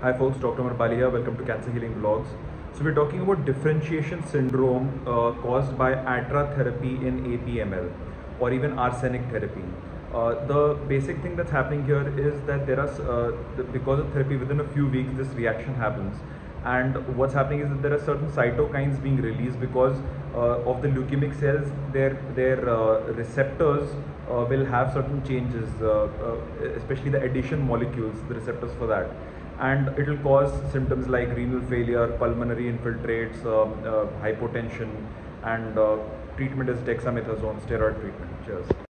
Hi folks, Dr. Marbali here. Welcome to Cancer Healing Vlogs. So we're talking about differentiation syndrome uh, caused by ATRA therapy in APML or even arsenic therapy. Uh, the basic thing that's happening here is that there are, uh, because of therapy within a few weeks, this reaction happens. And what's happening is that there are certain cytokines being released because uh, of the leukemic cells, their, their uh, receptors uh, will have certain changes, especially the addition molecules, the receptors for that and it will cause symptoms like renal failure, pulmonary infiltrates, um, uh, hypotension, and uh, treatment is dexamethasone steroid treatment. Cheers.